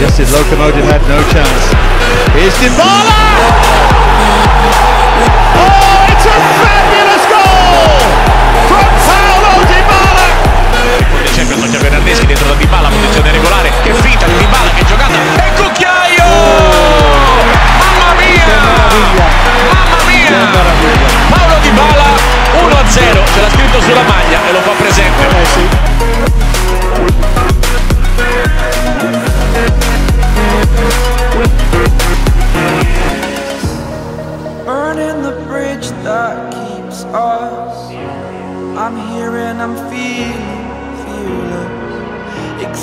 Yesterday Lokomotiv had no chance. Here's Dybala!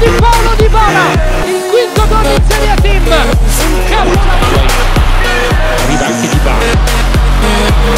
Di Paolo Di Bala! Il quinto gol in Serie A Team! Capolavoro! Arriva anche Dybala. Dybala,